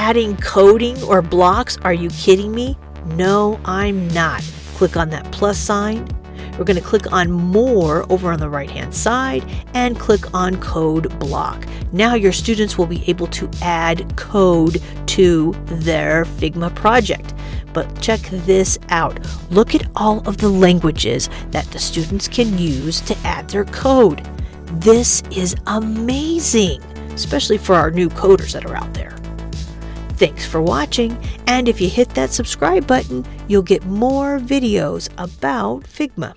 adding coding or blocks? Are you kidding me? No, I'm not. Click on that plus sign. We're going to click on more over on the right hand side and click on code block. Now your students will be able to add code to their Figma project. But check this out. Look at all of the languages that the students can use to add their code. This is amazing, especially for our new coders that are out there. Thanks for watching, and if you hit that subscribe button, you'll get more videos about Figma.